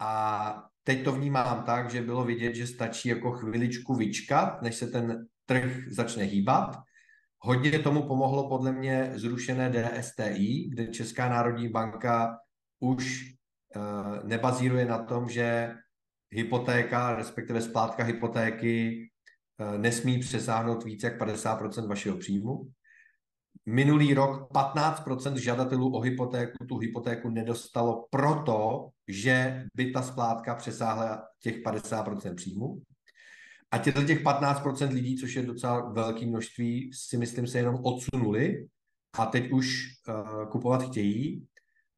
A teď to vnímám tak, že bylo vidět, že stačí jako chviličku vyčkat, než se ten trh začne hýbat. Hodně tomu pomohlo podle mě zrušené DSTI, kde Česká národní banka už uh, nebazíruje na tom, že hypotéka, respektive splátka hypotéky uh, nesmí přesáhnout více jak 50% vašeho příjmu. Minulý rok 15% žadatelů o hypotéku tu hypotéku nedostalo proto, že by ta splátka přesáhla těch 50% příjmu. A těchto těch 15% lidí, což je docela velké množství, si myslím se jenom odsunuli a teď už uh, kupovat chtějí.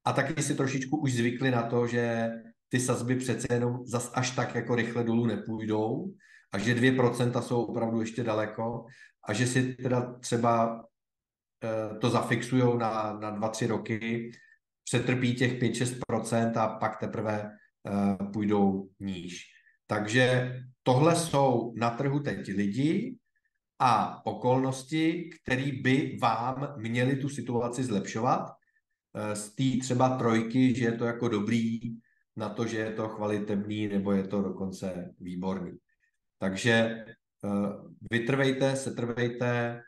A taky si trošičku už zvykli na to, že ty sazby přece jenom zas až tak jako rychle dolů nepůjdou a že 2% jsou opravdu ještě daleko a že si teda třeba to zafixují na, na 2-3 roky, přetrpí těch 5-6% a pak teprve uh, půjdou níž. Takže tohle jsou na trhu teď lidi a okolnosti, které by vám měly tu situaci zlepšovat. Eh, z té třeba trojky, že je to jako dobrý, na to, že je to chvalitebný, nebo je to dokonce výborný. Takže eh, vytrvejte, setrvejte,